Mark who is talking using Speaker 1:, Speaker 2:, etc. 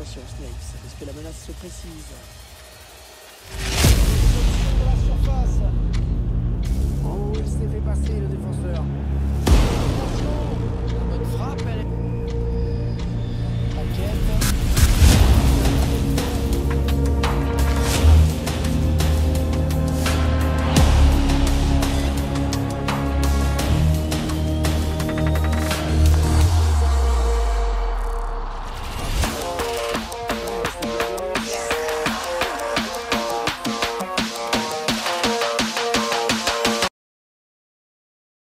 Speaker 1: Attention, Snakes, est-ce que la menace se précise.